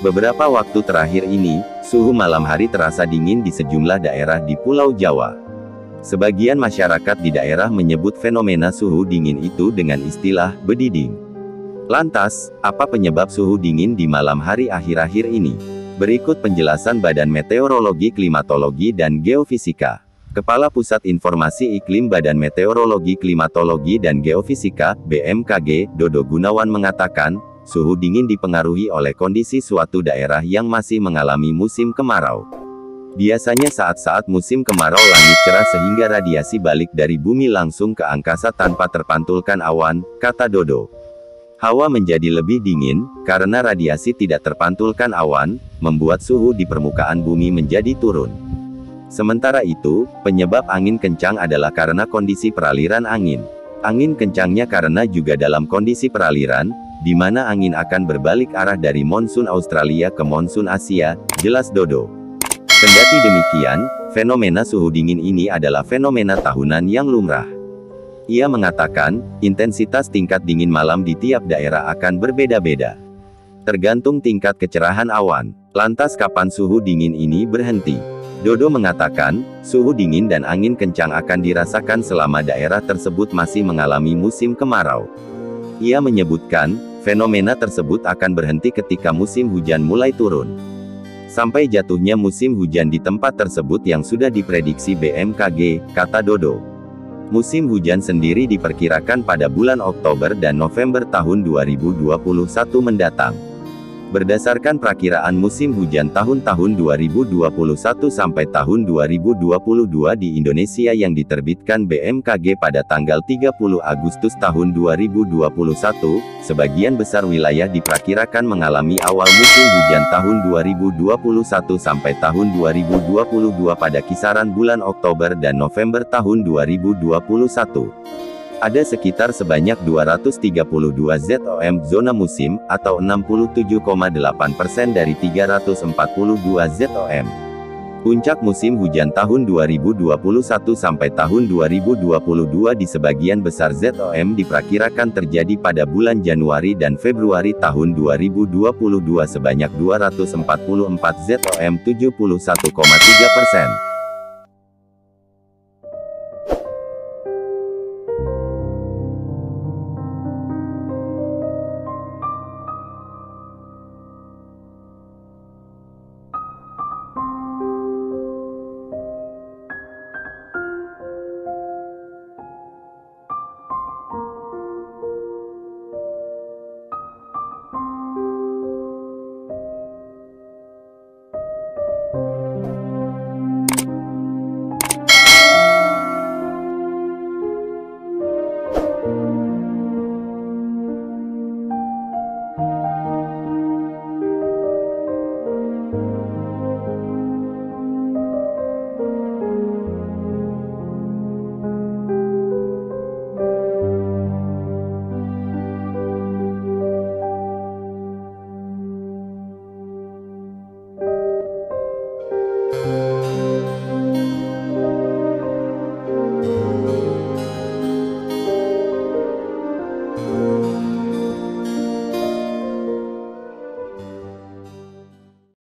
Beberapa waktu terakhir ini, suhu malam hari terasa dingin di sejumlah daerah di Pulau Jawa. Sebagian masyarakat di daerah menyebut fenomena suhu dingin itu dengan istilah bediding. Lantas, apa penyebab suhu dingin di malam hari akhir-akhir ini? Berikut penjelasan Badan Meteorologi Klimatologi dan Geofisika. Kepala Pusat Informasi Iklim Badan Meteorologi Klimatologi dan Geofisika, BMKG, Dodo Gunawan mengatakan, suhu dingin dipengaruhi oleh kondisi suatu daerah yang masih mengalami musim kemarau. Biasanya saat-saat musim kemarau langit cerah sehingga radiasi balik dari bumi langsung ke angkasa tanpa terpantulkan awan, kata Dodo. Hawa menjadi lebih dingin, karena radiasi tidak terpantulkan awan, membuat suhu di permukaan bumi menjadi turun. Sementara itu, penyebab angin kencang adalah karena kondisi peraliran angin. Angin kencangnya karena juga dalam kondisi peraliran, di mana angin akan berbalik arah dari monsun Australia ke monsun Asia, jelas Dodo. Kendati demikian, fenomena suhu dingin ini adalah fenomena tahunan yang lumrah. Ia mengatakan, intensitas tingkat dingin malam di tiap daerah akan berbeda-beda. Tergantung tingkat kecerahan awan, lantas kapan suhu dingin ini berhenti. Dodo mengatakan, suhu dingin dan angin kencang akan dirasakan selama daerah tersebut masih mengalami musim kemarau. Ia menyebutkan, Fenomena tersebut akan berhenti ketika musim hujan mulai turun. Sampai jatuhnya musim hujan di tempat tersebut yang sudah diprediksi BMKG, kata Dodo. Musim hujan sendiri diperkirakan pada bulan Oktober dan November tahun 2021 mendatang. Berdasarkan perakiraan musim hujan tahun-tahun 2021 sampai tahun 2022 di Indonesia yang diterbitkan BMKG pada tanggal 30 Agustus tahun 2021, sebagian besar wilayah diperkirakan mengalami awal musim hujan tahun 2021 sampai tahun 2022 pada kisaran bulan Oktober dan November tahun 2021 ada sekitar sebanyak 232 ZOM zona musim, atau 67,8% dari 342 ZOM. Puncak musim hujan tahun 2021 sampai tahun 2022 di sebagian besar ZOM diperkirakan terjadi pada bulan Januari dan Februari tahun 2022 sebanyak 244 ZOM 71,3 persen.